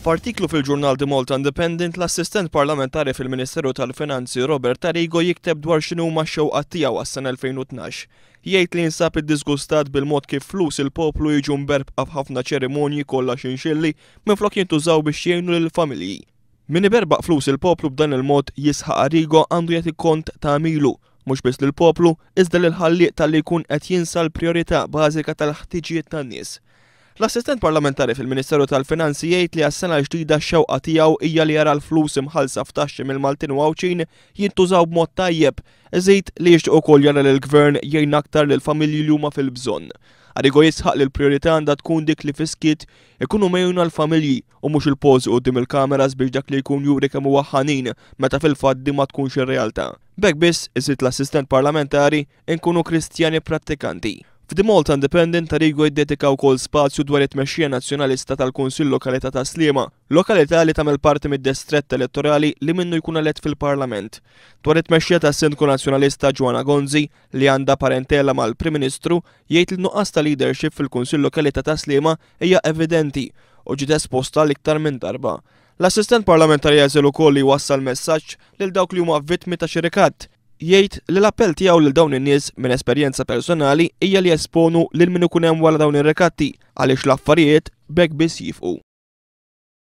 F'artiklu fil-ġurnal The Malta Independent, l-Assistent Parlamentari fil-Ministeru tal-Finanzi Robert Tarigo jikteb dwar x'inhuma x-xewqat tiegħu għas-sena 2012. Jgħid li jinsab iddisgustat bil-mod kif flus il-poplu jiġu mberbqa f'ħafna ċerimonji kollha xinxilli minflok jintużaw biex jgħinu lill-familji. Min iberbaq flus il-poplu b'dan il-mod, jisħaq Arrigo, għandu jagħti kont ta' għamilu, mhux biss lill-poplu, iżda lill-Ħallieq talli jkun qed jinsa l-prijorità bażika tal-ħtiġijiet tan-nies. L-Assistent Parlamentari fil-Ministeru tal-Finanzi jgħid li għas-sena l-ġdida x-xewqa tiegħu hija li jara l-flus imħallsa f'taxxi mill-Maltin u Għawdxin jintużaw b'mod tajjeb. Iżid li jixtieq ukoll jara li l-Gvern jgħin aktar lill-familji li huma fil-bżonn. Arrigo jisħaq li l-prijorità għandha tkun dik li fis-skiet ikunu megħjuna l-familji, u mhux il-pożi quddiem il-kameras biex dak li jkun juri kemm huwa ħanin meta fil-fatt din ma tkunx ir-realtà. B'hekk biss, iżid l-assistent parlamentari, inkunu Kristjani prattikanti. F'The Malta Independent, Arrigo jiddedika wkoll spazju dwar it-tmexxija Nazzjonalista tal-Kunsill Lokalità ta' Sliema, lokalità li tagħmel parti mid-distrett elettorali li minnu jkun elett fil-Parlament, dwar it-tmexxija tas-Sindku Nazzjonalista Joana Gonzi, li għandha parentela mal-Prim Ministru, jgħid li n-nuqqas ta' leadership fil-Kunsill Lokalità ta' Sliema, hija evidenti u ġiet esposta għal iktar minn darba. L-assistent parlamentari għażel ukoll li jwassal messaġġ lil dawk li huma vittmi ta' xi rikatt, jgħid li l-appell tiegħu lil dawn in-nies minn esperjenza personali hija li jesponu lil min ikun hemm wara dawn ir-rikatti għaliex l-affarijiet b'hekk biss jifqu.